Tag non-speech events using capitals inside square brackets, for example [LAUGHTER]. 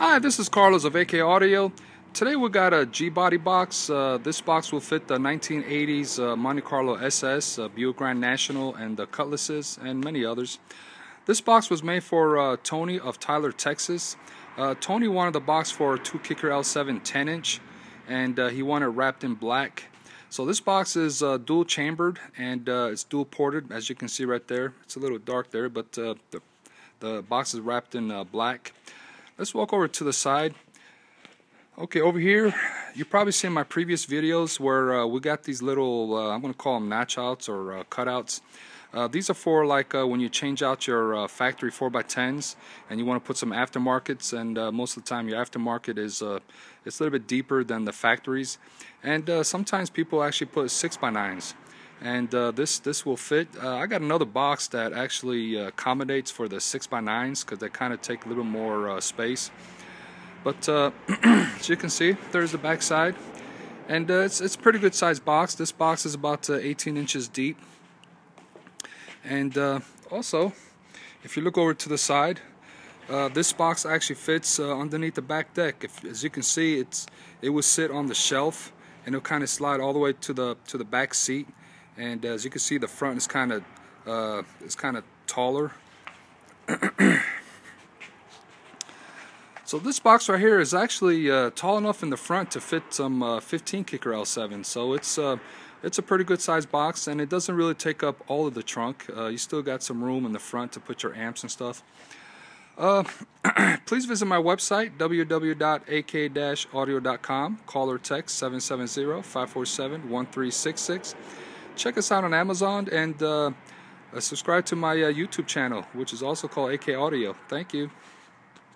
Hi, this is Carlos of AK Audio. Today we got a G-Body box. Uh, this box will fit the 1980s uh, Monte Carlo SS, uh, Buick Grand National, and the Cutlasses, and many others. This box was made for uh, Tony of Tyler, Texas. Uh, Tony wanted the box for a 2-kicker L7 10-inch, and uh, he wanted it wrapped in black. So this box is dual chambered, and it's dual ported, as you can see right there. It's a little dark there, but the, the box is wrapped in black. Let's walk over to the side. Okay, over here, you probably seen my previous videos where uh, we got these little, uh, I'm going to call them notch outs or uh, cutouts. Uh, these are for like uh, when you change out your uh, factory 4x10s and you want to put some aftermarkets and most of the time your aftermarket is it's a little bit deeper than the factories. And sometimes people actually put 6x9s and uh, this this will fit. Uh, I got another box that actually uh, accommodates for the 6x9s because they kind of take a little more uh, space. But uh, [CLEARS THROAT] as you can see, there's the back side. And uh, it's, it's a pretty good sized box. This box is about 18 inches deep. And also, if you look over to the side, this box actually fits underneath the back deck. If, as you can see, it's it will sit on the shelf and it'll kind of slide all the way to the to the back seat and as you can see the front is kind of uh, is kind of taller. So this box right here is actually uh, tall enough in the front to fit some uh, 15 kicker L7 so it's uh, it's a pretty good sized box and it doesn't really take up all of the trunk. Uh, you still got some room in the front to put your amps and stuff. Uh, [CLEARS THROAT] please visit my website, www.ak-audio.com. Call or text 770-547-1366 check us out on Amazon and uh, uh, subscribe to my uh, YouTube channel, which is also called AK Audio. Thank you.